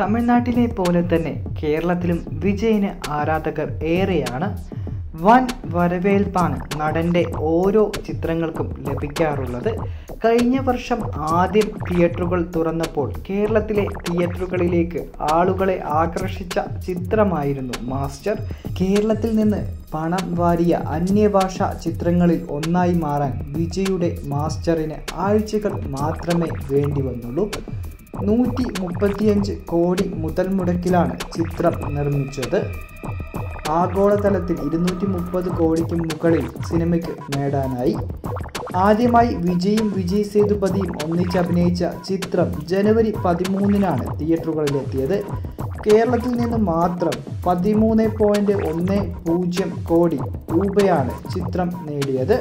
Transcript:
തമിഴ്നാട്ടിലെ പോലെ തന്നെ കേരളത്തിലും വിജയിന് ആരാധകർ ഏറെയാണ് വൻ വരവേൽപ്പാണ് നടന്റെ ഓരോ ചിത്രങ്ങൾക്കും ലഭിക്കാറുള്ളത്. കഴിഞ്ഞ വർഷം ആദ്യം തിയേറ്ററുകൾ തുറന്നപ്പോൾ കേരളത്തിലെ തിയേറ്ററുകളിലേക്ക് ആളുകളെ ആകർഷിച്ച ചിത്രമായിരുന്നു മാസ്റ്റർ. കേരളത്തിൽ നിന്ന് പണം വാരിയ അന്യഭാഷ ചിത്രങ്ങളിൽ ഒന്നായി മാറാൻ വിജയുടെ മാസ്റ്ററിന് ആഴ്ചകൾ മാത്രമേ വേണ്ടി വന്നുള്ളൂ. നൂറ്റി മുപ്പത്തിയഞ്ച് കോടി മുതൽ മുടക്കിലാണ് ചിത്രം നിർമ്മിച്ചത്. ആഗോളതലത്തിൽ ഇരുന്നൂറ്റി മുപ്പത് കോടിക്ക് മുകളിൽ സിനിമയ്ക്ക് നേടാനായി. ആദ്യമായി വിജയും വിജയ് സേതുപതിയും ഒന്നിച്ചഭിനയിച്ച ചിത്രം ജനുവരി പതിമൂന്നിനാണ് തിയേറ്ററുകളിലെത്തിയത്. കേരളത്തിൽ നിന്ന് മാത്രം പതിമൂന്ന് പോയിന്റ് ഒന്ന് പൂജ്യം കോടി രൂപയാണ് ചിത്രം നേടിയത്.